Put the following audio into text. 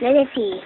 no decir